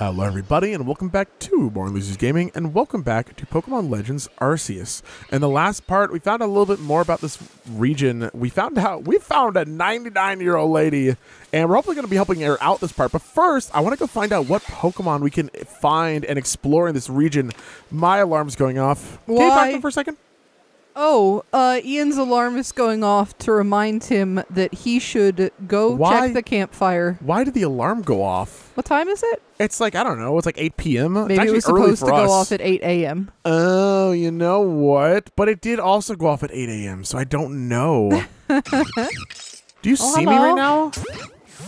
Hello, everybody, and welcome back to Born Losers Gaming, and welcome back to Pokemon Legends Arceus. In the last part, we found out a little bit more about this region. We found out we found a 99-year-old lady, and we're hopefully going to be helping her out this part. But first, I want to go find out what Pokemon we can find and explore in this region. My alarm's going off. Can you talk to Why? me for a second? Oh, uh, Ian's alarm is going off to remind him that he should go Why? check the campfire. Why did the alarm go off? What time is it? It's like I don't know. It's like 8 p.m. it's Maybe actually it was early supposed for to us. go off at 8 a.m. Oh, you know what? But it did also go off at 8 a.m., so I don't know. do you Oh, see me right now?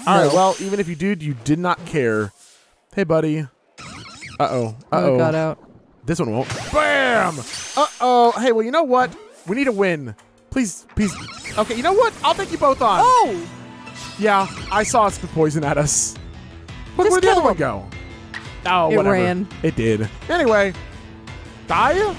All right, well, even if you did, you did not care. Hey, buddy. Uh-oh. Oh, Uh-oh. got out. This one won't. Bam! Uh-oh. Hey, well, you know what? We need a win. Please, please. Okay, you know what? I'll take you both on. Oh! Yeah, I saw it spit poison at us. Where, Just where'd the other kill one go? Oh, It whatever. ran. It did. Anyway, die?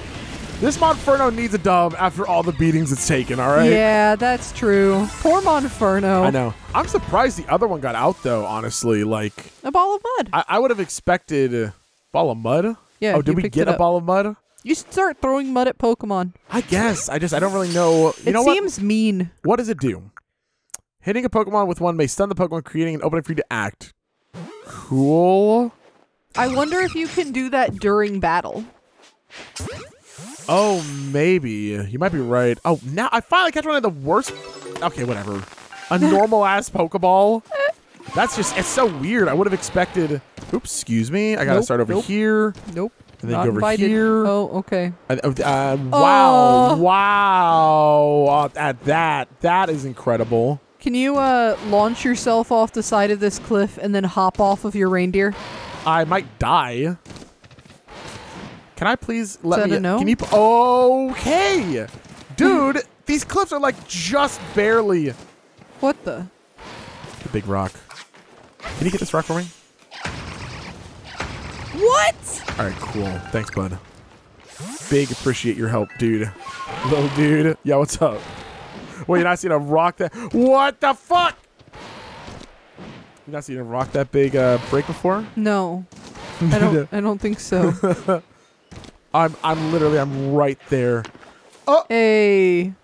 This Monferno needs a dub after all the beatings it's taken, all right? Yeah, that's true. Poor Monferno. I know. I'm surprised the other one got out, though, honestly. Like, A ball of mud. I, I would have expected ball of mud. Yeah, Oh, did we get a ball of mud? You should start throwing mud at Pokemon. I guess. I just, I don't really know. You it know seems mean. what? What does it do? Hitting a Pokemon with one may stun the Pokemon, creating an opening for you to act. Cool. I wonder if you can do that during battle. Oh, maybe. You might be right. Oh, now I finally catch one of the worst. Okay, whatever. A normal ass Pokeball. That's just, it's so weird. I would have expected. Oops, excuse me. I gotta Nope, start over nope. here. Nope. And then Not go over invited. here. Oh, okay. Uh, uh, wow. Oh. Wow. Uh, at that. That is incredible. Can you uh launch yourself off the side of this cliff and then hop off of your reindeer? I might die. Can I please let that me? a no? Can you? Okay, dude. these cliffs are like just barely. What the? The big rock. Can you get this rock for me? What? All right, cool. Thanks, bud. Big appreciate your help, dude. Little dude. Yeah, what's up? Wait, you're not seeing a rock that. What the fuck? You not seen a rock that big uh, break before? No. I don't I don't think so. I'm I'm literally I'm right there. Oh. Hey.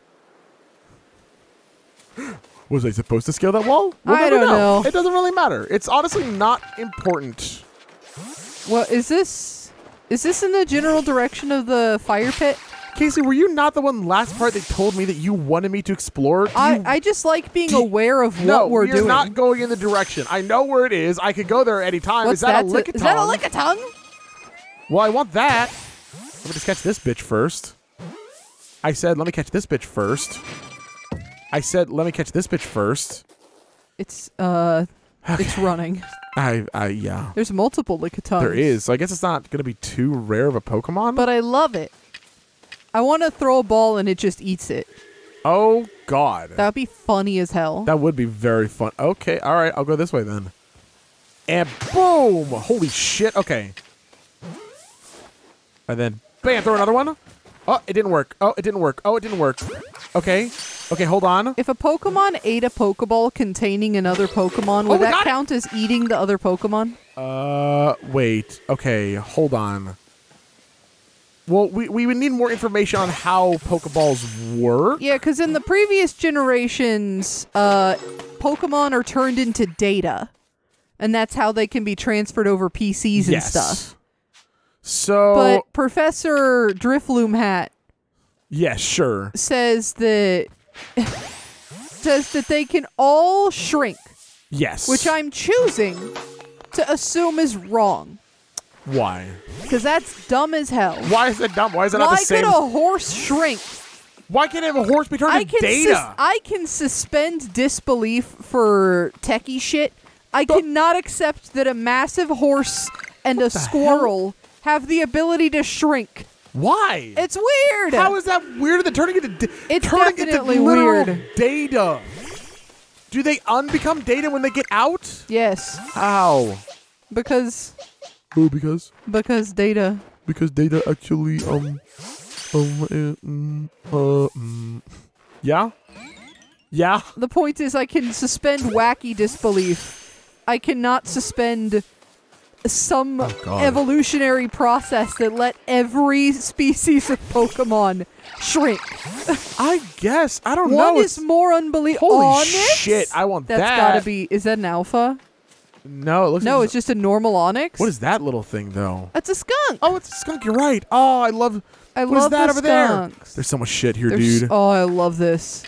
Was I supposed to scale that wall? We'll I don't know. It doesn't really matter. It's honestly not important. Well, is this? Is this in the general direction of the fire pit? Casey, were you not the one last part that told me that you wanted me to explore? I, I just like being aware of no, what we're doing. No, you're not going in the direction. I know where it is. I could go there any time. What's is that, a to- lickitung? Is that a lickitung? Well, I want that. Let me just catch this bitch first. I said, let me catch this bitch first. I said, let me catch this bitch first. It's uh it's running. I, I, yeah. There's multiple lickitungs. There is. So I guess it's not going to be too rare of a Pokemon. But I love it. I want to throw a ball and it just eats it. oh, God. That would be funny as hell. That would be very fun. Okay, all right, I'll go this way then. And boom! Holy shit. Okay. And then bam, throw another one. Oh, it didn't work. Oh, it didn't work. Oh, it didn't work. Okay. Okay, hold on. If a Pokemon ate a Pokeball containing another Pokemon, Oh, would we that it. count as eating the other Pokemon? Uh, wait. Okay, hold on. Well, we, we would need more information on how Pokeballs work. Yeah, because in the previous generations, uh, Pokemon are turned into data, and that's how they can be transferred over PCs and yes. stuff. So, But Professor Drifloom Hat yes, sure. says that says that they can all shrink, Yes. which I'm choosing to assume is wrong, Why? because that's dumb as hell. Why is it dumb? Why is that not Why the same? Why could a horse shrink? Why can't have a horse be turned I into data? I can suspend disbelief for techie shit. I cannot accept that a massive horse and a squirrel have the ability to shrink. Why? It's weird. How is that weirder than turning into It's turning definitely into literal weird. data? Do they unbecome data when they get out? yes, How? because Oh, because because data. because data actually um um uh, mm. yeah yeah The point is, I can suspend wacky disbelief. I cannot suspend some Oh, evolutionary process that let every species of Pokemon shrink. I guess I don't One know. is more unbelievable. Holy shit, I want That's That's gotta be. Is that an alpha? no, it looks No, like it's just a normal Onix. what is that little thing though? That's a skunk. Oh, it's a skunk. You're right. Oh, I love. I what is love that the over there? There's so much shit here, There's- dude. Oh, I love this.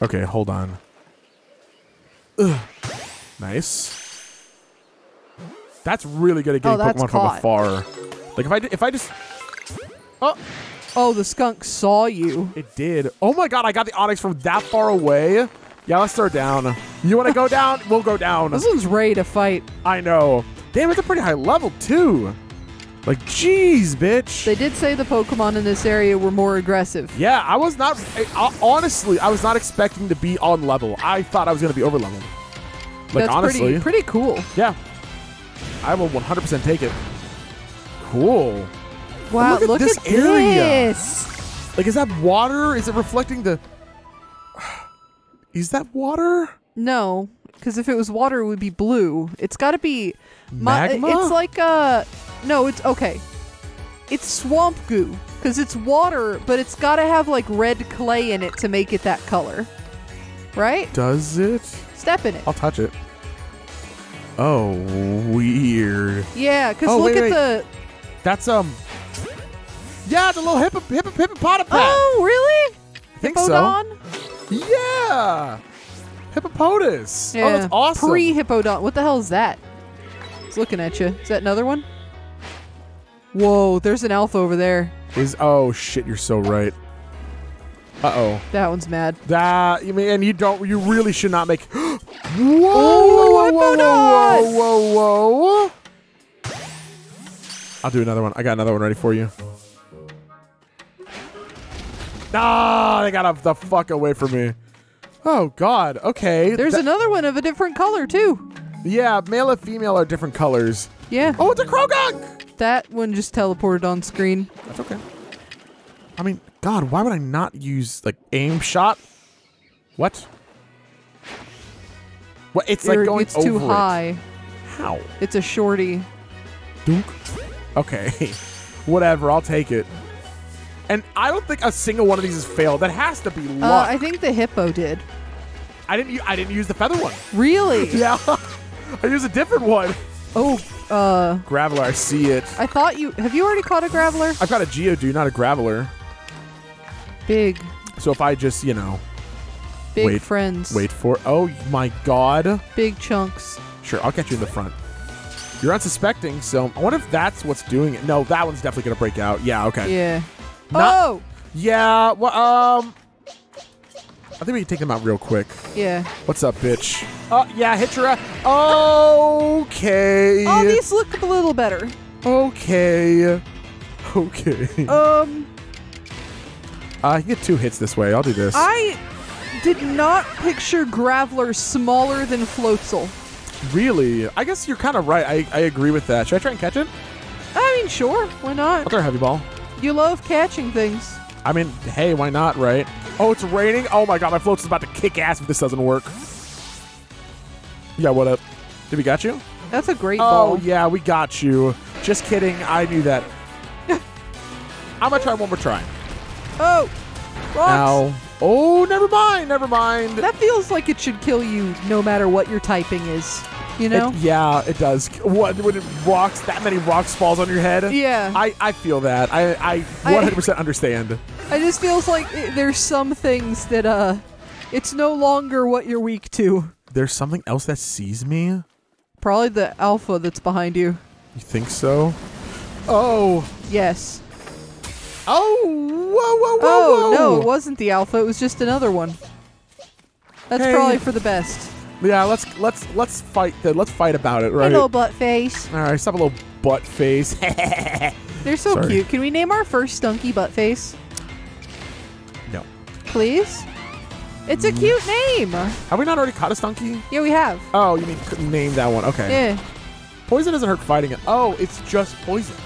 Okay, hold on. Ugh. Nice. That's really good at Oh, getting that's Pokemon from caught. afar. Like if I if I just oh Oh, the skunk saw you. it did. Oh my god, I got the Onix from that far away. Yeah, let's throw down. You want to go down? We'll go down. This one's ready to fight. I know. Damn, it's a pretty high level too. Like, jeez, bitch. They did say the Pokemon in this area were more aggressive. yeah, I was not. I, honestly, I was not expecting to be on level. I thought I was gonna be over leveled. Like That's honestly, pretty pretty cool. yeah. I will 100% take it. Cool. Wow, look at this at area. this. Like, is that water? Is it reflecting the? Is that water? No, because if it was water, it would be blue. It's got to be my- Magma? It's like uh no, it's okay. It's swamp goo because it's water, but it's got to have like red clay in it to make it that color, right? Does it? Step in it. I'll touch it. Oh, weird. Yeah, because Oh, look wait, at wait. the. That's um. Yeah, the little hippo hippo hippopotami. Oh, really? I think so. Hippowdon? Yeah. Hippopotas. Yeah. Oh, that's awesome. Pre Hippowdon. What the hell is that? It's looking at you. Is that another one? Whoa, there's an alpha over there. Is oh shit, you're so right. Uh oh. That one's mad. That you mean, and you don't, you really should not make. Whoa, Oh, whoa, whoa, whoa, whoa, whoa! I'll do another one. I got another one ready for you. Ah, they got the fuck away from me. Oh God. Okay. There's That- another one of a different color, too. yeah, male and female are different colors. Yeah. Oh, it's a Croagunk. That one just teleported on screen. That's okay. I mean, God, why would I not use like aim shot? What? What? It's like going it's too over it. high. How? It's a shorty. Dunk. Okay. Whatever. I'll take it. And I don't think a single one of these has failed. That has to be Uh, luck. I think the hippo did. I didn't. I didn't use the feather one. Really? Yeah. I used a different one. Oh, uh, Graveler. I see it. I thought you. Have you already caught a graveler? I've got a Geodude, not a Graveler. Big, So if I just, you know, big Wait, friends. wait for. Oh my God. Big chunks. Sure, I'll catch you in the front. You're unsuspecting, so I wonder if that's what's doing it. No, that one's definitely gonna break out. Yeah, okay. Yeah. Not- oh, Yeah, well, um, I think we can take them out real quick. yeah. What's up, bitch? Oh, yeah, hit your ass. Okay. Oh, these look a little better. Okay. Okay. Um, Uh, I can get two hits this way. I'll do this. I did not picture Graveler smaller than Floatzel. really? I guess you're kind of right. I, I agree with that. Should I try and catch it? I mean, sure, why I'll not? throw a heavy ball. You love catching things. I mean, hey, why not, right? Oh, it's raining? Oh my god, my float's about to kick ass if this doesn't work. Yeah, what up? Did we got you? That's a great Oh, ball. yeah, we got you. Just kidding. I knew that. I'm gonna try one more try. Oh, rocks. Ow. Oh, never mind. Never mind. That feels like it should kill you no matter what your typing is. You know? It- yeah, it does. What when it rocks that many rocks falls on your head? Yeah. I, I feel that. I I I- 100% understand. I just feels like i there's some things that uh, it's no longer what you're weak to. There's something else that sees me. Probably the alpha that's behind you. you. think so? Oh. Yes. Oh. Whoa. Whoa. Whoa. oh whoa. no, it wasn't the alpha. It was just another one. That's Hey. probably for the best. Yeah. Let's let's let's fight. The, let's fight about it. Right. Hello, butt face. All right. Stop a little butt face. They're so Sorry. cute. Can we name our first stunky butt face, no. please? It's a mm. cute name. Have we not already caught a stunky? Yeah, we have. Oh, you mean couldn't name that one? Okay. Yeah. Poison doesn't hurt fighting it. Oh, it's just poison.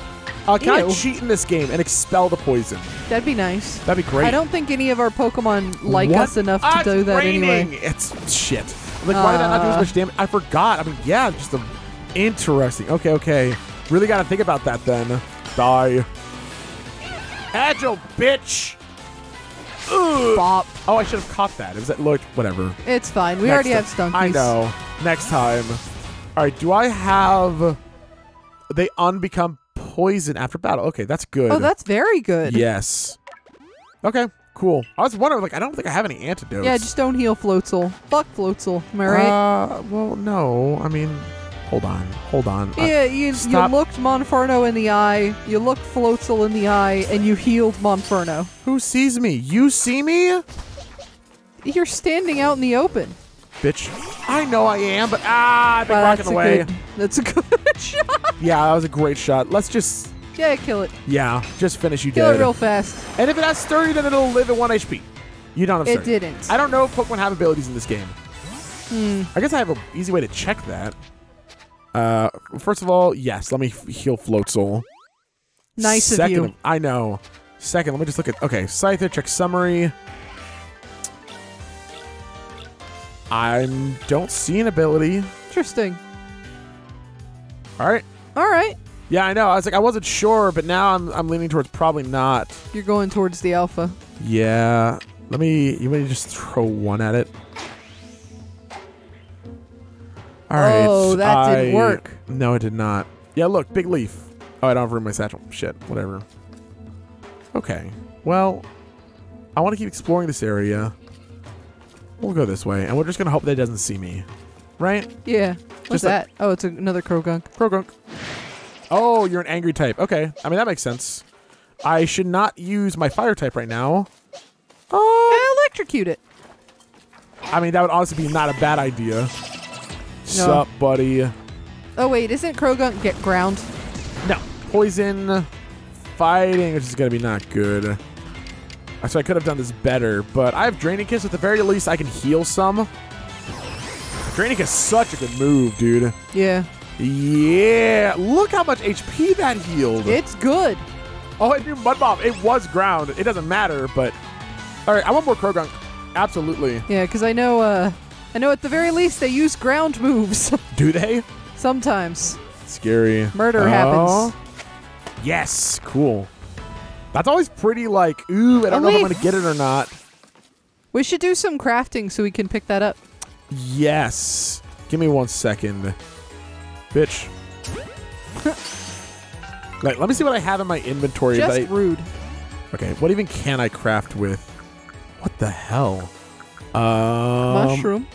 Uh, can I cheat in this game and expel the poison? That'd be nice. That'd be great. I don't think any of our Pokemon like What? us enough to Ah, do that raining. anyway. It's shit. Like, why did that not do as Uh. much damage? I forgot. I mean, yeah, just the Interesting. Okay, okay. Really got to think about that then. Die. Agile, bitch. Ugh. Bop. Oh, I should have caught that. It was that look. Whatever. It's fine. We Next already have stunkies. I know. Next time. All right. Do I have? They unbecome poison after battle. Okay, that's good. Oh, that's very good. yes. Okay. Cool. I was wondering, like, I don't think I have any antidotes. Yeah, just don't heal Floatzel. Fuck Floatzel. Am I right? Uh, well, no. I mean, hold on, hold on. Uh, yeah, you, you looked Monferno in the eye, you looked Floatzel in the eye, and you healed Monferno. who sees me? You see me, You're standing out in the open. Bitch. I know I am, but ah, I've been Wow, walking away. good. That's a good shot. Yeah, that was a great shot. Let's just, Yeah, kill it. yeah, just finish you Kill dead. it real fast. and if it has sturdy, then it'll live at one HP. You don't have It didn't. I don't know if Pokemon have abilities in this game. Hmm. I guess I have an easy way to check that. Uh, first of all, yes. Let me heal Floatzel. Nice of Second, you. I know. Second, let me just look at. Okay, Scyther, check summary. I don't see an ability. Interesting. All right. All right. Yeah, I know. I was like, I wasn't sure, but now I'm, I'm leaning towards probably not. You're going towards the alpha. Yeah. Let me. You want to just throw one at it? All right. Oh, that didn't work. No, it did not. Yeah, look, big leaf. Oh, I don't have room in my satchel. Shit. Whatever. Okay. Well, I want to keep exploring this area. We'll go this way, and we're just gonna hope that it doesn't see me, right? Yeah. What's Just like- that? oh, it's another Croagunk. Croagunk. Oh, you're an angry type. Okay. I mean, that makes sense. I should not use my fire type right now. Oh, Electrocute it. I mean, that would honestly be not a bad idea. Sup, buddy? Oh wait, isn't Croagunk get ground? No. Poison fighting, which is going to be not good. So I could have done this better, but I have Draining Kiss. At the very least, I can heal some. Draining Kiss is such a good move, dude. Yeah. Yeah. Look how much HP that healed. It's good. Oh, I do Mud Bomb. It was ground. It doesn't matter, but. All right, I want more Croagunk. Absolutely. Yeah, because I know. Uh, I know at the very least they use ground moves. Do they? Sometimes Scary. murder Oh. happens. Yes. Cool. That's always pretty like, ooh, I don't know if I'm going to get it or not. We should do some crafting so we can pick that up. Yes. Give me one second. Bitch. like, let me see what I have in my inventory. Just I- rude. okay, what even can I craft with? What the hell? Um, Mushroom.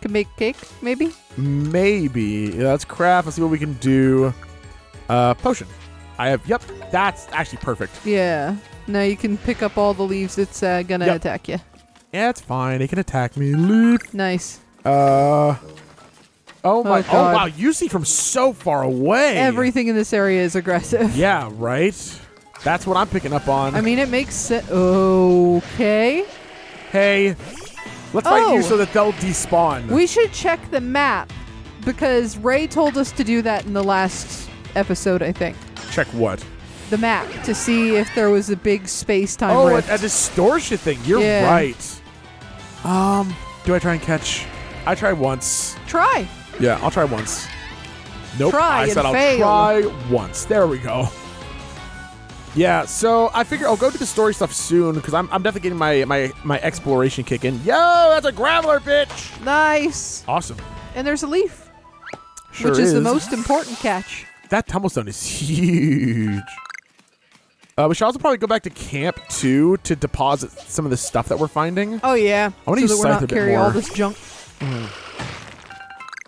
Can make cake, maybe. Maybe. Yeah, let's craft. Let's see what we can do. Uh, potion. I have. Yep. That's actually perfect. Yeah. Now you can pick up all the leaves. It's uh, gonna Yep. attack you. Yeah, it's fine. It can attack me. Leaf. Nice. Uh. Oh my. God. Oh, wow. You see from so far away. Everything in this area is aggressive. Yeah. Right. That's what I'm picking up on. I mean, it makes sense. Okay. hey, let's fight you Oh. so that they'll despawn. We should check the map because Ray told us to do that in the last episode, I think. Check what? The map to see if there was a big space time Oh, a, rift. a distortion thing. You're Yeah. right. Um. Do I try and catch? I try once. Try. Yeah, I'll try once. Nope. Try I said and I'll fail. try once. There we go. Yeah, so I figure I'll go do the story stuff soon because I'm, I'm definitely getting my, my my exploration kick in. Yo, that's a graveler, bitch! Nice. Awesome. And there's a leaf, Sure which is, the most important catch. That tumblestone is huge. Uh, we should also probably go back to camp too to deposit some of the stuff that we're finding. Oh yeah. I wanna so use that we're not carry all this junk.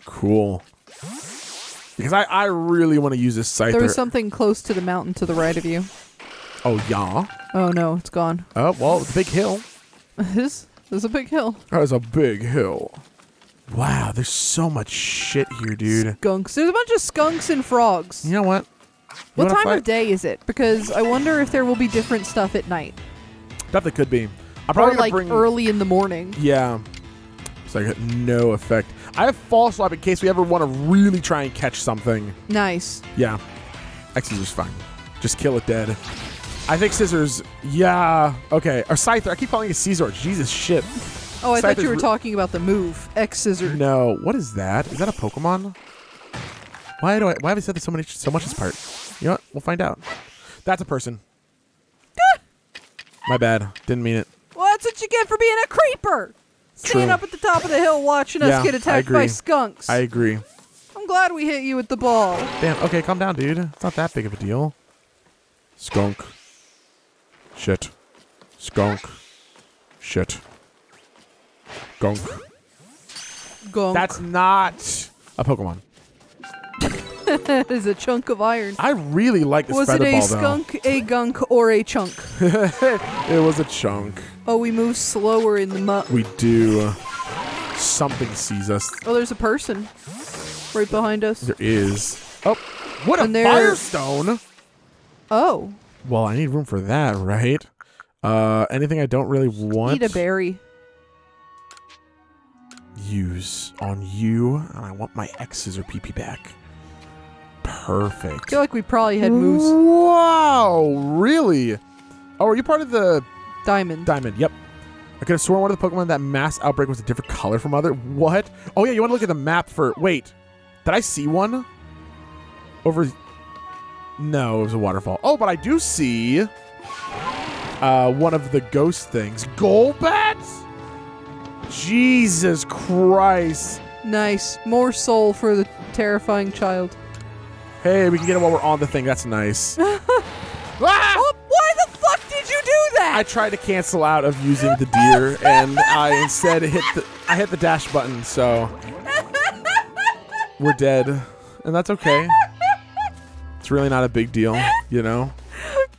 Cool. Because I, I really want to use this scyther. There was something close to the mountain to the right of you. oh, yeah. Oh no, it's gone. Oh, well, it's a big hill. this is a big hill. That is a big hill. Wow, there's so much shit here, dude. Skunks. There's a bunch of skunks and frogs. You know what? You what time fight? of day is it? Because I wonder if there will be different stuff at night. Definitely could be. I'm Or probably gonna like bring. early in the morning. Yeah. So I got no effect. I have false swipe in case we ever want to really try and catch something. Nice. Yeah. X's fine. Just kill it dead. I think scissors. Yeah. Okay. Or Scyther. I keep calling it Caesar. Jesus shit. Oh, I Scythe thought you were re- talking about the move. X scissor. No, what is that? Is that a Pokemon? Why do I? Why have I said this so many so much this part? You know what? We'll find out. That's a person. Ah! My bad. Didn't mean it. Well, that's what you get for being a creeper. Staying up at the top of the hill watching Yeah, us get attacked by skunks. I agree. I'm glad we hit you with the ball. Damn. Okay, calm down, dude. It's not that big of a deal. Skunk. Shit. Skunk. Shit. Gunk. Gunk. That's not a Pokemon. that is a chunk of iron. I really like this Was it a ball though. skunk, a gunk, or a chunk? It was a chunk. Oh, we move slower in the mud. We do. Something sees us. Oh, there's a person right behind us. There is. Oh, what a And there- firestone! Oh, Well, I need room for that, right? Uh, anything I don't really want. eat a berry. Use on you, and I want my X's or PP back. Perfect. I feel like we probably had moves. Wow, really? Oh, are you part of the Diamond. diamond? Yep. I could have sworn one of the Pokemon that mass outbreak was a different color from other. What? Oh yeah, you want to look at the map for? Wait, did I see one? Over. No, it was a waterfall. Oh, but I do see. Uh, one of the ghost things. Golbat. Jesus Christ. Nice. More soul for the terrifying child. Hey, we can get it while we're on the thing. That's nice. ah! Oh, why the fuck did you do that? I tried to cancel out of using the deer, and I instead hit the I hit the dash button. So we're dead, and that's okay. It's really not a big deal, you know.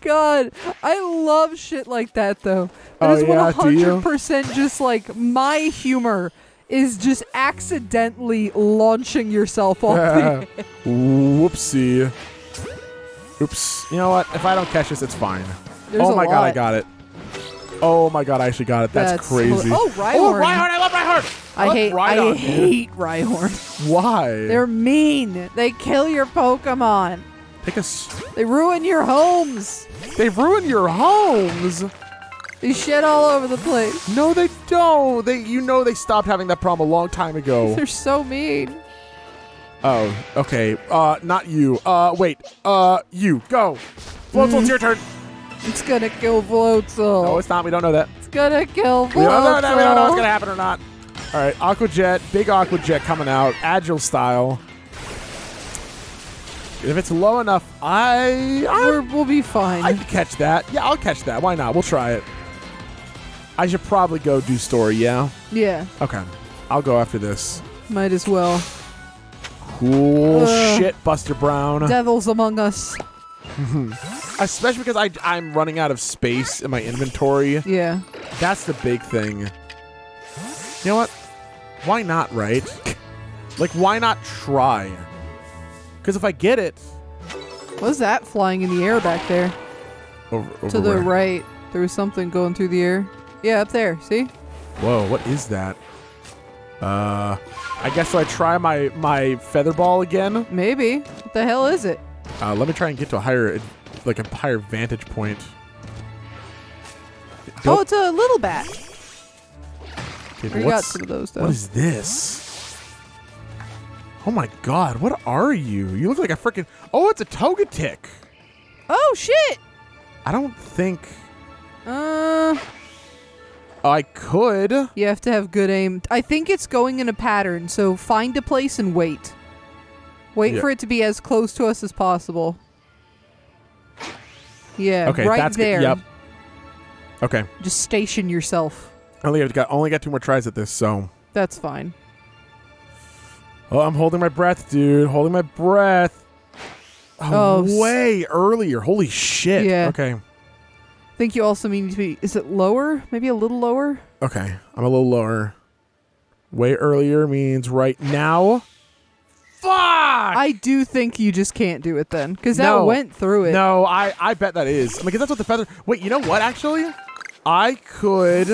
God, I love shit like that though. That Oh, is yeah, do you? 100% just like my humor is just accidentally launching yourself off the Whoopsie. Oops. You know what? If I don't catch this, it's fine. There's oh my god, I got it. Oh my god, I actually got it. That's, That's crazy. Oh, Oh, Rhyhorn. Rhyhorn! I love Rhyhorn. I love hate I Rhydon, dude. hate Rhyhorn. Why? They're mean. They kill your Pokemon. Take a. s- They ruin your homes. They ruin your homes. They shit all over the place. No, they don't. They, you know, they stopped having that problem a long time ago. They're so mean. oh, okay. Uh, not you. Uh, wait. Uh, you go. Floatzel, it's your turn. It's gonna kill Floatzel. No, it's not. We don't know that. it's gonna kill Floatzel. We don't know that. We don't know if it's gonna happen or not. All right, Aqua Jet, big Aqua Jet coming out, agile style. If it's low enough, I I, we'll be fine. I can catch that. Yeah, I'll catch that. Why not? We'll try it. I should probably go do story. Yeah. yeah, Okay. I'll go after this. might as well. Cool Ugh. shit, Buster Brown. Devils among us. Especially because I, I'm running out of space in my inventory. Yeah. That's the big thing. You know what? Why not, right? like, why not try? Because if I get it What's that flying in the air back there? over, over to the where? right. There was something going through the air. Yeah, up there. See? Whoa, what is that? Uh, I guess do I try my my feather ball again? Maybe. What the hell is it? Uh, let me try and get to a higher, like a higher vantage point. Oh, it's a little bat. okay, We got what's- some of those though. What is this? Oh my god, what are you? You look like a freaking. Oh, it's a Togetic. oh shit. I don't think Uh, I could. you have to have good aim. I think it's going in a pattern. So find a place and wait. Wait Yeah. for it to be as close to us as possible. Yeah, Okay, right that's good. there. Yep. Okay. Just station yourself. I only got only got two more tries at this, so. That's fine. Oh, I'm holding my breath, dude. Holding my breath. Oh, Oh, way earlier. Holy shit. Yeah. Okay. I think you also mean to be. Is it lower? Maybe a little lower. Okay. I'm a little lower. Way earlier means right now. Fuck! I do think you just can't do it then, because that No. went through it. No, I, I bet that is. I mean, because that's what the feather. Wait, you know what, actually? I could.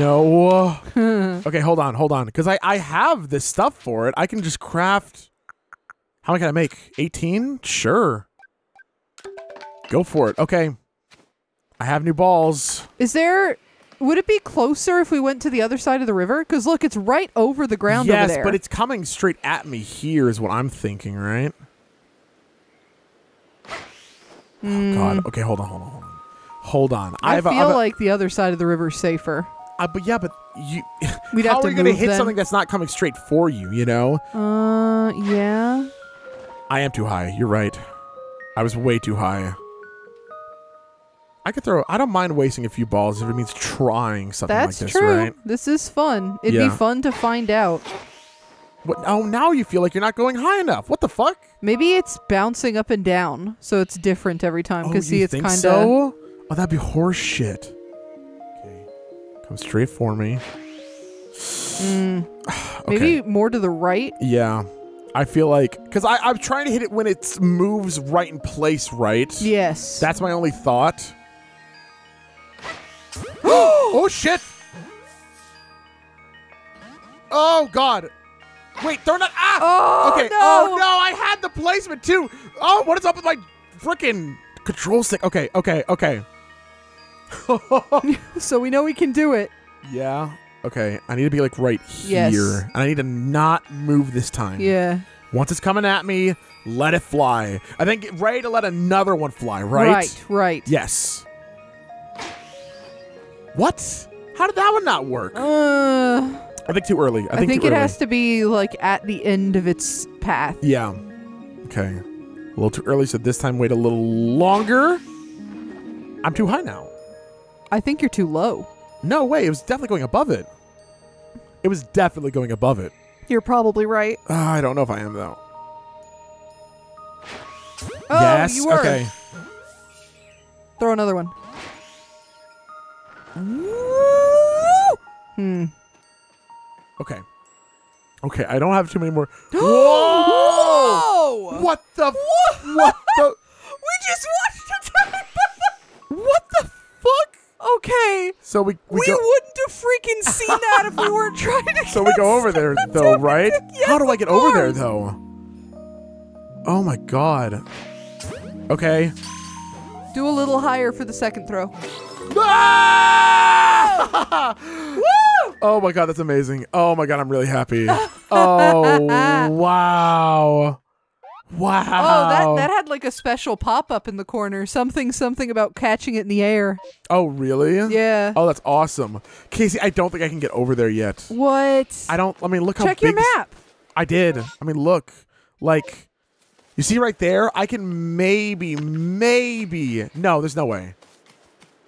No. okay, hold on, hold on. Because I, I have this stuff for it. I can just craft. How many can I make? 18? Sure. Go for it. Okay. I have new balls. Is there Would it be closer if we went to the other side of the river? Because look, it's right over the ground yes, over there. but it's coming straight at me here is what I'm thinking, right? Oh god. Okay, hold on, hold on, hold on. Hold on. Hmm. I have feel I have like the other side of the river's safer. Uh, but yeah, but you We'd how have to are you gonna hit then. something that's not coming straight for you, you know? Uh, yeah. I am too high. You're right. I was way too high. I could throw I don't mind wasting a few balls if it means trying something That's like this, true. right? This is fun. It'd Yeah. be fun to find out. What oh now you feel like you're not going high enough. What the fuck? Maybe it's bouncing up and down, so it's different every time. Oh, Because you see, it's kind of so? Oh, that'd be horse shit. Come straight for me. mm, Okay. maybe more to the right. Yeah, I feel like because I'm trying to hit it when it moves right in place, right? Yes. That's my only thought. oh shit! Oh god! Wait, they're not. Ah! oh okay. no! Oh no! I had the placement too. Oh, what is up with my freaking control stick? Okay, okay, okay. So we know we can do it. yeah. Okay. I need to be like right Yes. here, and I need to not move this time. Yeah. Once it's coming at me, let it fly. I think get ready to let another one fly. Right. Right. Right. Yes. What? How did that one not work? Uh, I think too early. I think, I think, think it early. has to be like at the end of its path. Yeah. Okay. A little too early, so this time wait a little longer. I'm too high now. I think you're too low. No way. It was definitely going above it. It was definitely going above it. You're probably right. Ah, I don't know if I am though. Oh, yes. you were. Okay. Throw another one. Hmm. Okay. Okay. I don't have too many more. Whoa! Whoa! What the? What the? We just watched a time. What the fuck? Okay. So we we, We, go. wouldn't have freaking seen that if we weren't trying to. So we go over there though, right? How do I get over there though? Oh my god. Okay. Do a little higher for the second throw. Ah! Oh my god, that's amazing. Oh my god, I'm really happy. Oh wow. Wow. Oh, that that had like a special pop up in the corner. Something something about catching it in the air. Oh really? Yeah. Oh, that's awesome. Casey, I don't think I can get over there yet. What? I don't I mean look how Check your big this- map. I did. I mean look. Like you see right there? I can maybe maybe No, there's no way.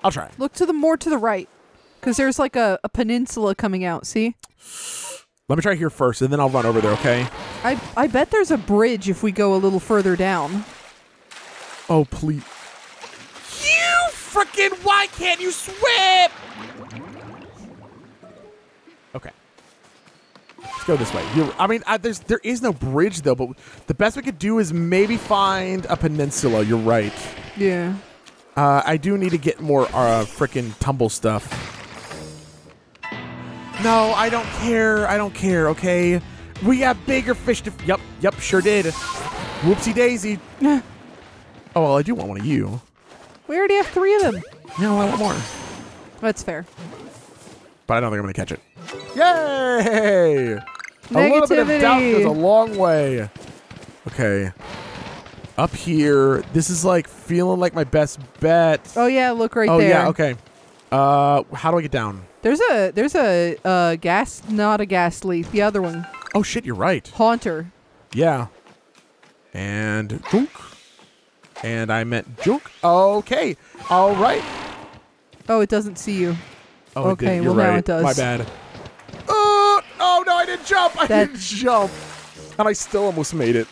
I'll try. Look to the more to the right. Cause there's like a, a peninsula coming out, see? Let me try here first and then I'll run over there, okay? I I bet there's a bridge if we go a little further down. Oh, please. You freaking, why can't you swim? Okay. Let's go this way. you I mean, I, there's there is no bridge though, but the best we could do is maybe find a peninsula. You're right. Yeah. Uh, I do need to get more uh, freaking tumble stuff. No, I don't care. I don't care. Okay, we got bigger fish to. Yep, yep, sure did. Whoopsie daisy. oh well, I do want one of you. We already have three of them. No, I want more. That's fair. But I don't think I'm gonna catch it. Yay! A little bit of doubt Negativity. goes a long way. Okay. Up here, this is like feeling like my best bet. Oh yeah, look right oh there. yeah, okay. Uh, how do I get down? There's a there's a uh gas not a gas leaf, the other one. Oh shit, you're right. Haunter. Yeah. And junk. And I meant junk. Okay. All right. Oh, it doesn't see you. Oh, Okay, well, now it does. My bad. Oh, oh no, I didn't jump. I That- didn't jump. And I still almost made it.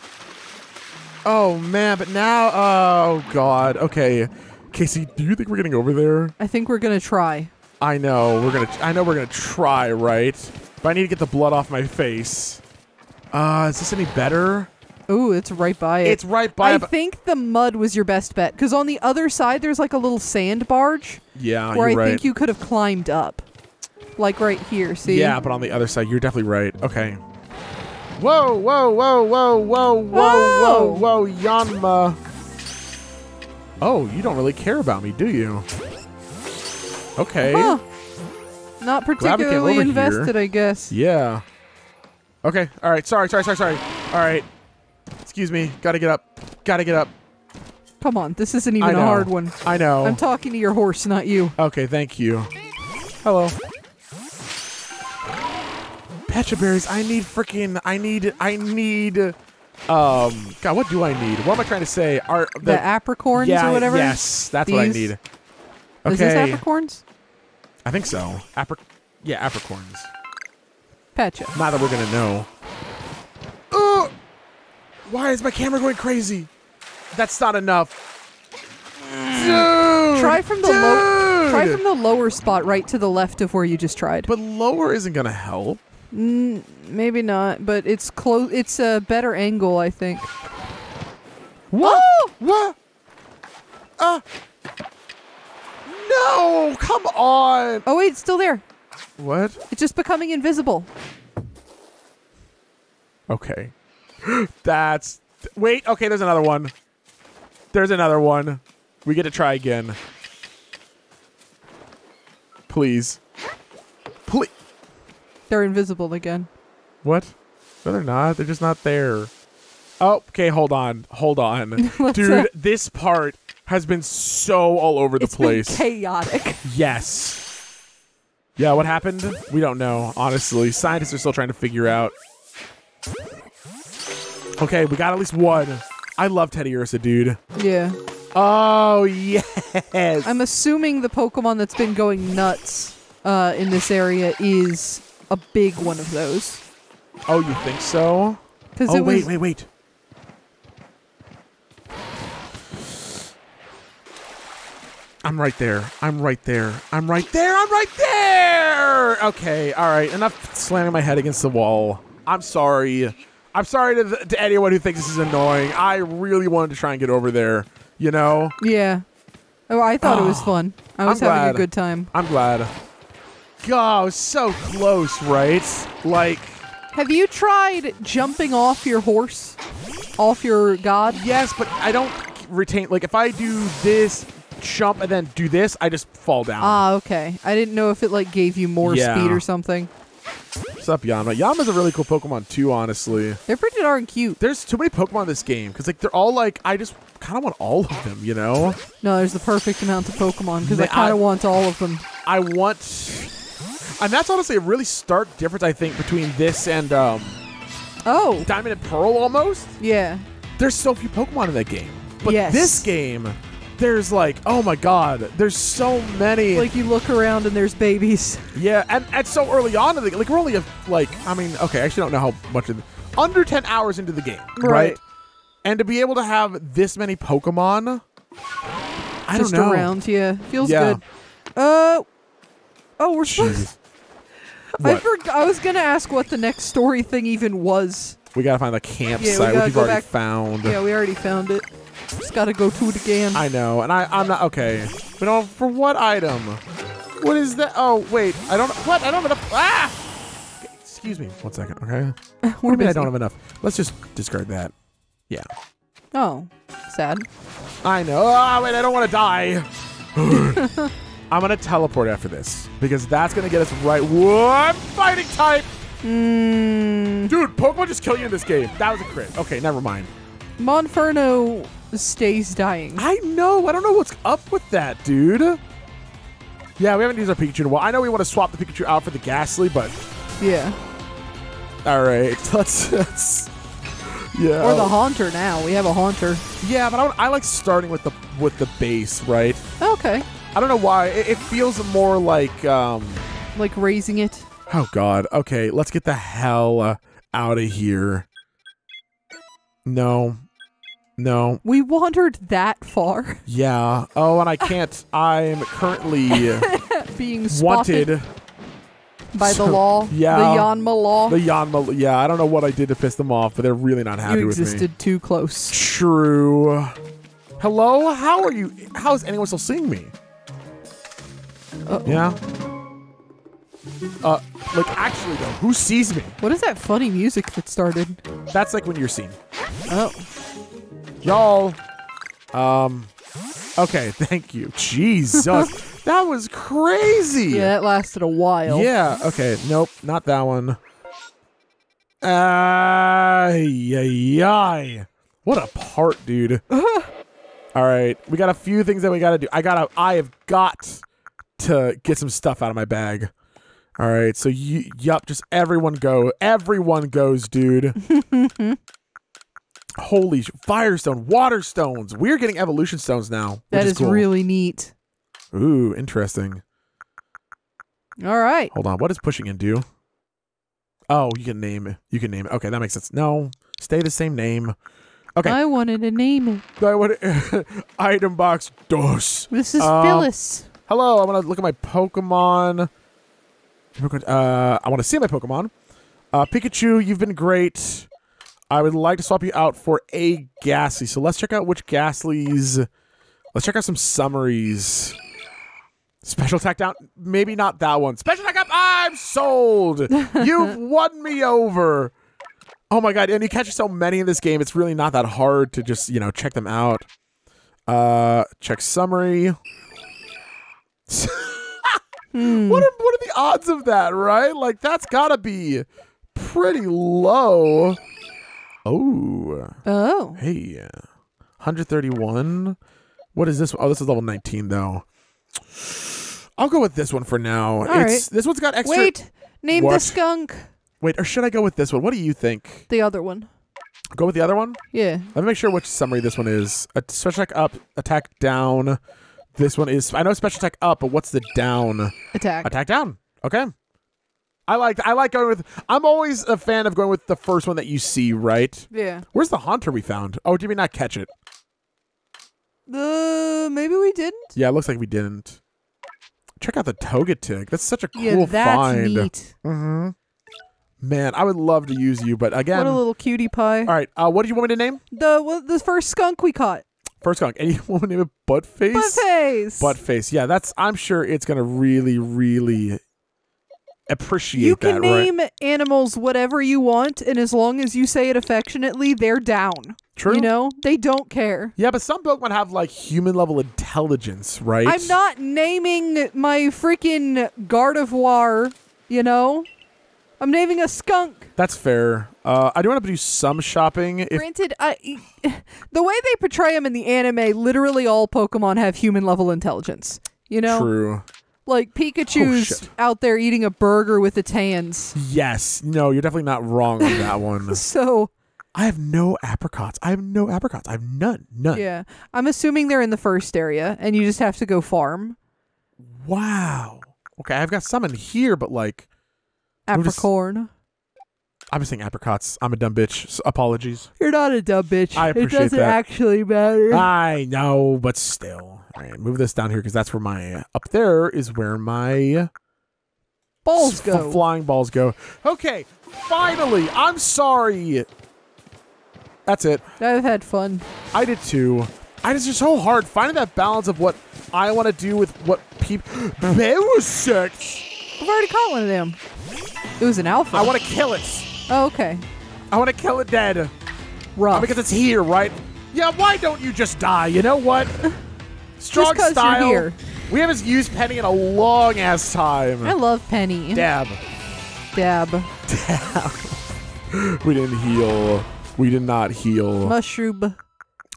Oh man, but now, oh god. Okay. Casey, do you think we're getting over there? I think we're gonna try. I know we're gonna. I know we're gonna try, right? But I need to get the blood off my face. Uh, is this any better? Ooh, it's right by it. It's right by. I it, think the mud was your best bet because on the other side there's like a little sand barge yeah, where I right. think you could have climbed up, like right here. See? Yeah, but on the other side, you're definitely right. Okay. Whoa, whoa, whoa, whoa, whoa, whoa, whoa, Whoa. whoa, Yanma. Oh, you don't really care about me, do you? Okay. Huh. Not Glad we came particularly invested, here. I guess. Yeah. Okay. All right. Sorry. Sorry. Sorry. Sorry. All right. Excuse me. Got to get up. Got to get up. Come on, this isn't even a hard one. I know. I'm talking to your horse, not you. okay. Thank you. Hello. Pecha berries. I need freaking. I need. I need. Um. God. What do I need? What am I trying to say? Are The, apricorns yeah, or whatever. Yes. That's what I These? Need. Is this Okay. apricorns? I think so. Apric. Yeah. Apricorns. Pecha. Not that we're gonna know. Ugh! Why is my camera going crazy? That's not enough. Dude! Try from the low. Try from the lower spot, right to the left of where you just tried. But lower isn't gonna help. Mm, maybe not, but it's close. It's a better angle, I think. What? What? Uh. No! Come on! Oh wait, it's still there. What? It's just becoming invisible. Okay. That's. Wait. Okay. There's another one. There's another one. We get to try again. Please. Please. They're invisible again. What? No, they're not. They're just not there. Oh, okay. Hold on. Hold on. Dude, this part has been so all over the It's place. chaotic. yes. Yeah, what happened? We don't know, honestly. Scientists are still trying to figure out. Okay, we got at least one. I love Teddiursa, dude. yeah. Oh, yes. I'm assuming the Pokemon that's been going nuts uh, in this area is a big one of those. oh, you think so? Because Oh, wait, wait, wait. I'm right there. I'm right there. I'm right there. I'm right there. Okay, all right. Enough slamming my head against the wall. I'm sorry. I'm sorry to, th- to anyone who thinks this is annoying. I really wanted to try and get over there. You know, Yeah. Oh, I thought it was Oh, fun. I was I'm having glad. a good time. I'm glad. God, so close, right? Like, Have you tried jumping off your horse? Off your god? yes, but I don't retain. Like, if I do this jump and then do this, I just fall down. Ah, okay. I didn't know if it like gave you more Yeah. speed or something. What's up, Yanma? Yanma's a really cool Pokemon too, honestly. They're pretty darn cute. There's too many Pokemon in this game because like they're all like I just kind of want all of them, you know. No, there's the perfect amount of Pokemon because I kind of want all of them. I want, and that's honestly a really stark difference I think between this and um, Oh, Diamond and Pearl almost. yeah. There's so few Pokemon in that game, but Yes. this game, there's like oh my god, there's so many. Like you look around and there's babies. yeah, and and so early on in the like we're only a, like I mean okay I actually don't know how much of the, under ten hours into the game, right? Right. And to be able to have this many Pokemon, I just don't know. around you. Feels Yeah. good. Uh Oh, we're supposed I forgot I was going to ask what the next story thing even was. We gotta find the campsite, gotta which we've already back- found. Yeah, we already found it. Just got to go to it again. I know, and I I'm not okay. But no, for what item? What is that? Oh wait, I don't. What? I don't have enough. Ah! Excuse me, one second. Okay. What we're do you mean I don't have enough? Let's just discard that. Yeah. Oh, sad. I know. Ah, wait, I don't want to die. I'm gonna teleport after this because that's gonna get us right. What fighting type? Mm, Dude, Pokemon just kill you in this game. That was a crit. Okay, never mind. Monferno stays dying. I know. I don't know what's up with that, dude. Yeah, we haven't used our Pikachu in a while. I know we want to swap the Pikachu out for the Gastly, but Yeah. all right, let's. let's yeah. Or the Haunter now. We have a Haunter. yeah, but I, I like starting with the with the base, right? Okay. I don't know why. It, it feels more like. um Like raising it. Oh God. Okay, let's get the hell uh, out of here. No. No. We wandered that far. Yeah. Oh, and I can't. I'm currently Being spotted wanted. by So- the law. yeah. The Yanma law. The Yanma. Yeah, I don't know what I did to piss them off, but they're really not happy you with me. existed too close. True. Hello? How are you? How is anyone still seeing me? Uh-oh. Yeah. Uh, like actually though, who sees me? What is that funny music that started? That's like when you're seen. Oh. Y'all. Um. Okay, thank you. Jesus. That was crazy. Yeah, that lasted a while. Yeah. Okay. Nope. Not that one. Ay, ay, ay. What a part, dude. All right. We got a few things that we got to do. I got to, I have got to get some stuff out of my bag. All right. So, you, yup, just everyone go. Everyone goes, dude. Holy sh- Firestone, water stones. We're getting evolution stones now. That is, is cool. really neat. Ooh, interesting. All right. Hold on. What does pushing in do? Oh, you can name it. You can name it. Okay, that makes sense. No, stay the same name. Okay. I wanted to name it. I want item box dos. This is Um, Phyllis. Hello. I want to look at my Pokemon. Uh, I want to see my Pokemon. Uh, Pikachu, you've been great. I would like to swap you out for a Gastly. So let's check out which Gastlies. Let's check out some summaries. Special attack down. Maybe not that one. Special attack up. I'm sold. You've won me over. Oh my god! And you catch so many in this game. It's really not that hard to just you know check them out. Uh, check summary. Hmm. What are what are the odds of that? Right? Like that's gotta be pretty low. Oh, Oh. hey, 131. What is this? Oh, this is level 19 though. I'll go with this one for now. All it's this one's got extra. Wait. Name the skunk. Wait, or should I go with this one? What do you think? The other one. Go with the other one. Yeah. Let me make sure which summary this one is. A special attack up, attack down. This one is. I know special attack up, but what's the down? Attack. Attack down. Okay. I like. I like going with. I'm always a fan of going with the first one that you see. Right. Yeah. Where's the Haunter we found? Oh, did we not catch it? Uh, maybe we didn't. Yeah, it looks like we didn't. Check out the toga Togetic. That's such a cool yeah, that's find. neat. Mm-hmm. Man, I would love to use you, but again. What a little cutie pie. all right. Uh, what do you want me to name? The what, the first skunk we caught. First skunk. Any you want me to name it Buttface? Buttface. Buttface. Yeah, that's. I'm sure it's gonna really, really appreciate You can that, right? name animals whatever you want, and as long as you say it affectionately, they're down. True. You know, they don't care. Yeah, but some Pokemon have like human level intelligence, right? I'm not naming my freaking Gardevoir, you know? I'm naming a skunk. That's fair. Uh, I do want to do some shopping. Granted, I, the way they portray them in the anime, literally all Pokemon have human level intelligence. You know? true. Like oh, Pikachu's Oh, out there eating a burger with its hands. Yes. No, you're definitely not wrong on that one. So, I have no apricots. I have no apricots. I have none. None. yeah. I'm assuming they're in the first area and you just have to go farm. Wow. Okay, I've got some in here, but like, just- Apricorn. I'm just saying apricots. I'm a dumb bitch. S apologies. You're not a dumb bitch. I it appreciate doesn't that. actually matter. I know, but still. All right, move this down here because that's where my up there is where my Balls go. flying balls go. Okay, finally. I'm sorry. That's it. I've had fun. I did too. I just so hard finding that balance of what I want to do with what people. Parasects. I've already caught one of them. It was an alpha. I want to kill it. oh, okay. I want to kill it dead Rough. because it's here, right? Yeah. Why don't you just die? You know what? Strong you're style. here. We haven't used Penny in a long ass time. I love Penny. Dab. Dab. Dab. We didn't heal. We did not heal Mushroom.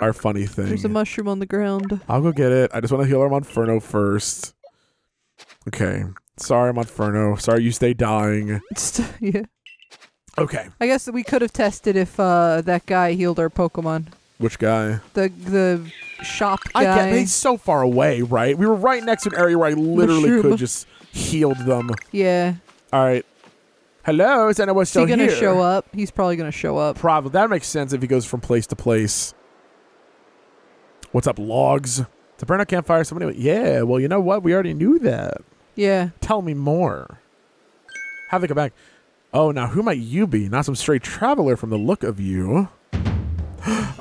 our funny thing. There's a mushroom on the ground. I'll go get it. I just want to heal our Monferno first. Okay. Sorry, Monferno. Sorry you stay dying. yeah. Okay. I guess we could have tested if uh, that guy healed our Pokemon. Which guy? The the shop I guy. get he's so far away, right? We were right next to an area where I literally could just healed them. yeah. All right. Hello, is anyone Is still he gonna here? show up? He's probably gonna show up. Probably. That makes sense if he goes from place to place. What's up, logs? To burn a campfire, somebody. Yeah, well, you know what? We already knew that. Yeah. Tell me more. Have they come back? Oh, now who might you be? Not some stray traveler from the look of you.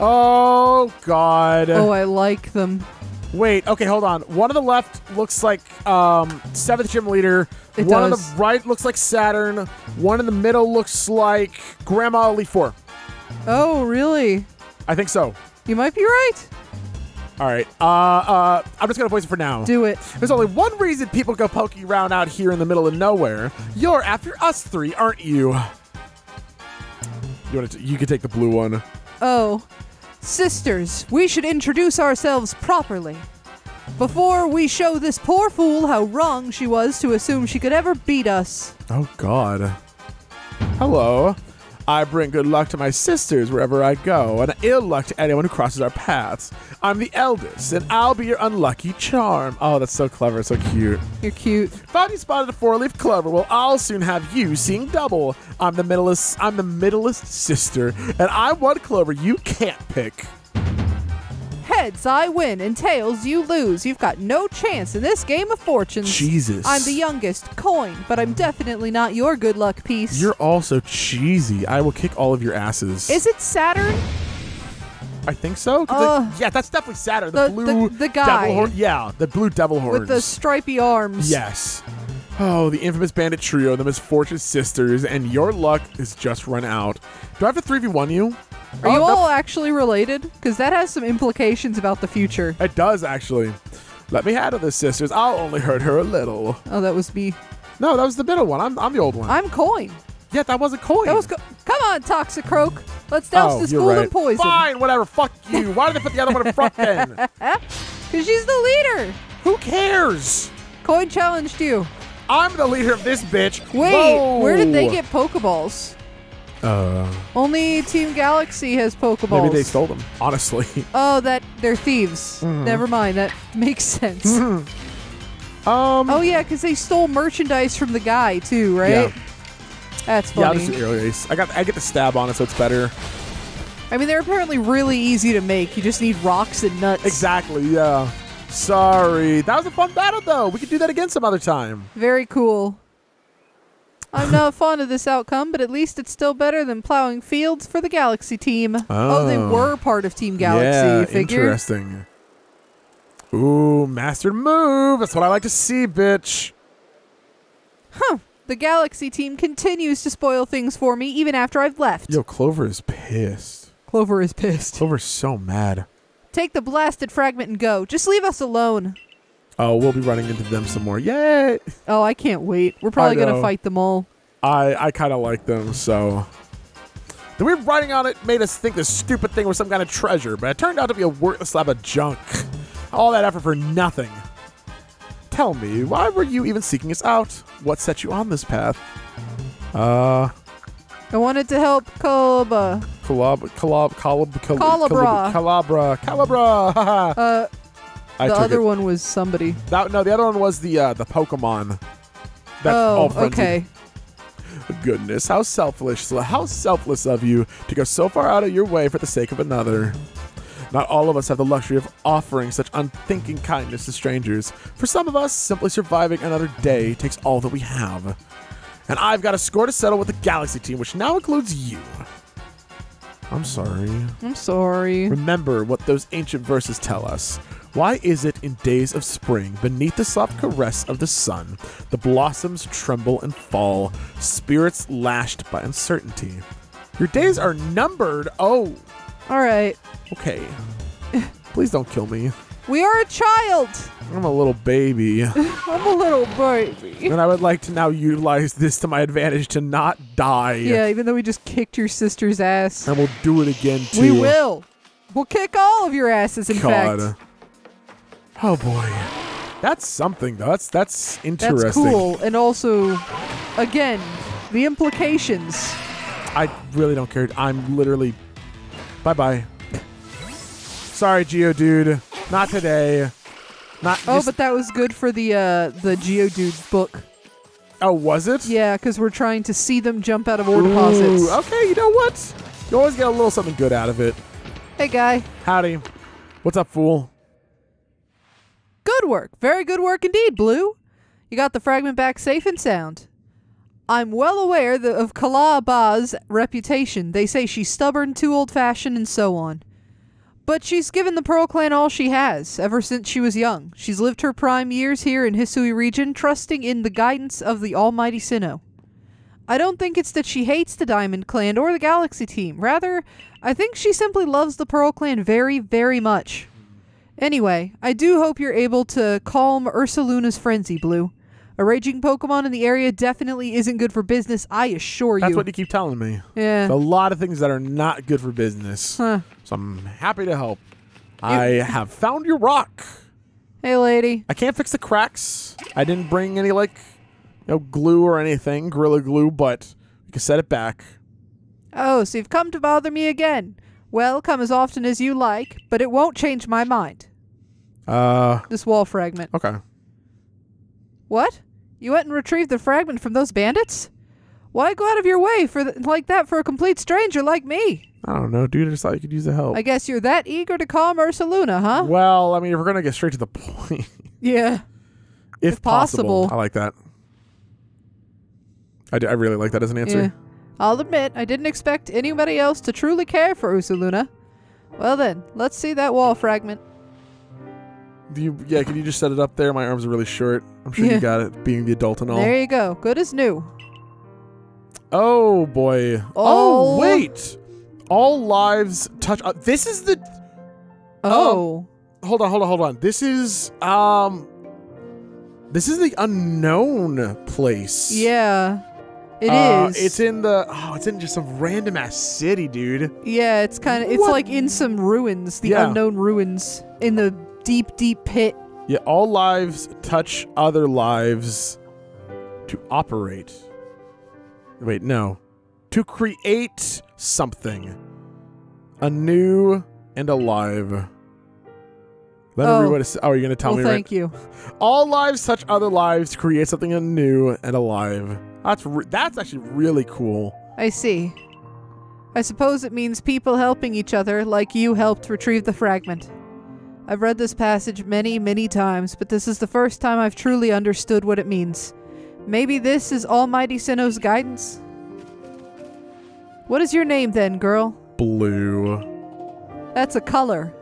Oh, God. Oh, I like them. Wait, okay, hold on. One on the left looks like um, seventh gym leader. It One on the right looks like Saturn. One in the middle looks like Grandma Elite Four. Oh, really? I think so. You might be right. All right. Uh, uh, I'm just gonna voice it for now. Do it. There's only one reason people go poking around out here in the middle of nowhere. You're after us three, aren't you? You want to? You can take the blue one. Oh, sisters, we should introduce ourselves properly. Before we show this poor fool how wrong she was to assume she could ever beat us. Oh God. Hello. I bring good luck to my sisters wherever I go, and ill luck to anyone who crosses our paths. I'm the eldest, and I'll be your unlucky charm. Oh, that's so clever, so cute. You're cute. Found you spotted a four-leaf clover. Well, I'll soon have you seeing double. I'm the middleest. I'm the middleest sister, and I want clover you can't pick. Heads, I win, and tails, you lose. You've got no chance in this game of fortunes. Jesus. I'm the youngest, coin, but I'm definitely not your good luck piece. You're also cheesy. I will kick all of your asses. Is it Saturn? I think so. Uh, yeah, that's definitely Saturn. the- The, blue the- the guy. Devil horn. Yeah, the blue devil horns. With the stripy arms. Yes. Oh, the infamous bandit trio, the misfortune sisters, and your luck is just run out. Do I have to 3v1 you? Are Oh, you all actually related? Because that has some implications about the future. It does, actually. Let me handle this, sisters. I'll only hurt her a little. Oh, that was me. No, that was the middle one. I'm, I'm the old one. I'm coin. yeah, that was a coin. That was co- Come on, Toxicroak. Let's douse oh, this fool right. in poison. Fine, whatever. Fuck you. Why did they put the other one in front then? Because she's the leader. Who cares? Coin challenged you. I'm the leader of this bitch. Wait, Whoa. where did they get Pokeballs? Uh, Only Team Galaxy has Pokeballs. maybe they stole them. Honestly. Oh, that they're thieves. Mm-hmm. Never mind. That makes sense. Um. oh yeah, because they stole merchandise from the guy too, right? Yeah. That's Yeah, funny. just aerial ace. I got I get the stab on it, so it's better. I mean, they're apparently really easy to make. You just need rocks and nuts. Exactly. Yeah. Sorry. That was a fun battle, though. We could do that again some other time. Very cool. I'm not fond of this outcome, but at least it's still better than plowing fields for the Galaxy team. Oh, they Oh. were part of Team Galaxy. yeah. figure? Interesting. Ooh, master move. That's what I like to see, bitch. Huh. The Galaxy team continues to spoil things for me even after I've left. Yo, Clover is pissed. Clover is pissed. Clover's so mad. Take the blasted fragment and go. Just leave us alone. Oh, we'll be running into them some more. Yay! Oh, I can't wait. We're probably going to fight them all. I I kind of like them, so. The weird writing on it made us think this stupid thing was some kind of treasure, but it turned out to be a worthless slab of junk. All that effort for nothing. Tell me, why were you even seeking us out? What set you on this path? Uh, I wanted to help Kolba. Calab, Calab, Calab, Calab, Calabra. Calabra, Calabra. Uh, I the other it. one was somebody. That, no, the other one was the uh, the Pokemon. That's oh, all okay. Goodness, how selfish, how selfless of you to go so far out of your way for the sake of another. Not all of us have the luxury of offering such unthinking kindness to strangers. For some of us, simply surviving another day takes all that we have. And I've got a score to settle with the Galaxy team, which now includes you. I'm sorry. I'm sorry. Remember what those ancient verses tell us. Why is it in days of spring, beneath the soft caress of the sun, the blossoms tremble and fall, spirits lashed by uncertainty? Your days are numbered. Oh, All right. okay. Please don't kill me. We are a child. I'm a little baby. I'm a little baby. and I would like to now utilize this to my advantage to not die. Yeah, even though we just kicked your sister's ass. And we'll do it again, too. We will. We'll kick all of your asses, in God. fact. Oh, boy. That's something, though. That's, that's interesting. That's cool. And also, again, the implications. I really don't care. I'm literally. Bye bye. Sorry, Geodude, Not today. Not. Oh, but that was good for the uh, the Geo Geodude book. oh, was it? Yeah, because we're trying to see them jump out of ore deposits. Okay, you know what? You always get a little something good out of it. Hey, guy. Howdy. What's up, fool? Good work. Very good work indeed, Blue. You got the fragment back safe and sound. I'm well aware of Calaba's reputation. They say she's stubborn, too old fashioned, and so on. But she's given the Pearl Clan all she has, ever since she was young. She's lived her prime years here in Hisui region, trusting in the guidance of the almighty Sinnoh. I don't think it's that she hates the Diamond Clan or the Galaxy team. Rather, I think she simply loves the Pearl Clan very, very much. Anyway, I do hope you're able to calm Ursaluna's frenzy, Blue. A raging Pokemon in the area definitely isn't good for business, I assure you. That's what you keep telling me. yeah. There's a lot of things that are not good for business. Huh. So I'm happy to help. I have found your rock. Hey, lady. I can't fix the cracks. I didn't bring any like you know glue or anything, gorilla glue, but you can set it back. Oh, so you've come to bother me again. Well, come as often as you like, but it won't change my mind. Uh This wall fragment. okay. What? You went and retrieved the fragment from those bandits? Why go out of your way for th- like that for a complete stranger like me? I don't know, dude. I just thought you could use the help. I guess you're that eager to calm Ursaluna, huh? well, I mean, if we're gonna get straight to the point, Yeah. if, If possible. I like that. I, I really like that as an answer. Yeah. I'll admit, I didn't expect anybody else to truly care for Ursaluna. Well then, let's see that wall fragment. Do you, yeah, can you just set it up there? My arms are really short. I'm sure you got it, being the adult and all. There you go. Good as new. Oh boy. Oh wait. All lives touch. Uh, this is the. Oh. Hold on, hold on, hold on. This is um. This is the unknown place. yeah. It is. Uh, It's in the. Oh, it's in just some random ass city, dude. Yeah, it's kind of it's What? like in some ruins, the Yeah. unknown ruins in the deep deep pit. Yeah, all lives touch other lives to operate. Wait, no. To create something. Anew and alive. Let Oh. me read what it's. Oh, you're going to tell well, me right? thank you. All lives touch other lives to create something anew and alive. That's that's actually really cool. I see. I suppose it means people helping each other like you helped retrieve the fragment. I've read this passage many, many times, but this is the first time I've truly understood what it means. Maybe this is Almighty Sinnoh's guidance? What is your name then, girl? Blue. That's a color.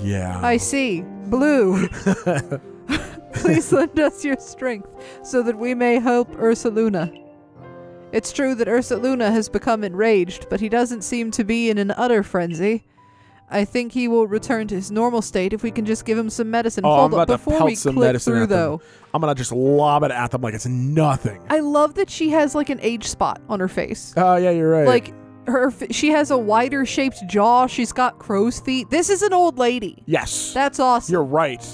Yeah. I see. Blue. Please lend us your strength so that we may help Ursaluna. It's true that Ursaluna has become enraged, but he doesn't seem to be in an utter frenzy. I think he will return to his normal state if we can just give him some medicine. Oh, Hold I'm up about to before pelt we some click medicine through at them. though. I'm gonna just lob it at them like it's nothing. I love that she has like an age spot on her face. Oh yeah, you're right. Like her f- she has a wider shaped jaw, she's got crow's feet. This is an old lady. yes, That's awesome. you're right.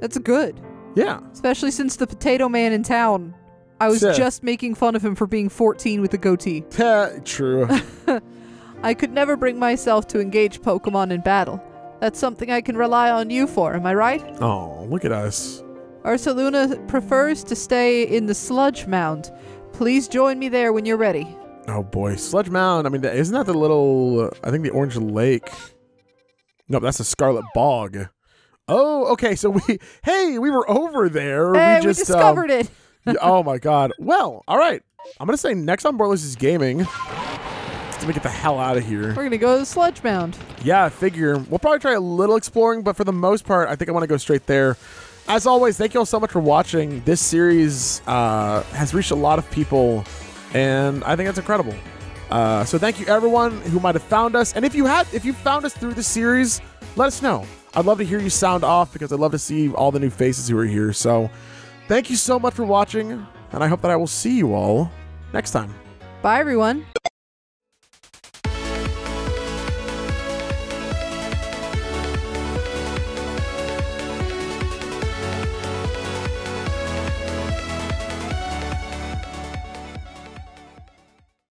That's good. Yeah. Especially since the potato man in town. I was Sure. just making fun of him for being 14 with a goatee. Heh, True. I could never bring myself to engage Pokemon in battle. That's something I can rely on you for, am I right? oh, look at us. Ursaluna prefers to stay in the sludge mound. Please join me there when you're ready. Oh boy, Sludge Mound. I mean, isn't that the little? Uh, I think the Orange Lake. Nope, that's the Scarlet Bog. Oh, okay. So we, hey, we were over there. Hey, we we, just um, discovered it! oh my god. Well, all right. I'm gonna say next on is Gaming. Let me get the hell out of here. We're gonna go to the sludge mound. Yeah, I figure we'll probably try a little exploring, but for the most part, I think I want to go straight there. As always, thank you all so much for watching. This series uh, has reached a lot of people, and I think that's incredible. Uh, so thank you everyone who might have found us, and if you had, if you found us through the series, let us know. I'd love to hear you sound off because I'd love to see all the new faces who are here. So, thank you so much for watching, and I hope that I will see you all next time. Bye, everyone.